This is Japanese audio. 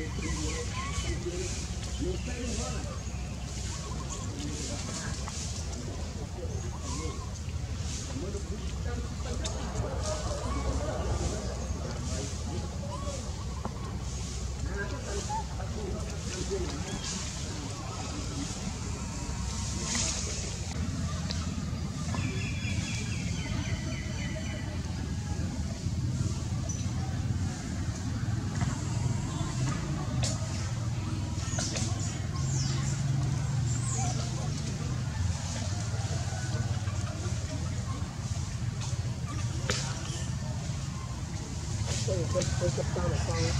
Thank you. 所以喝不是这样的方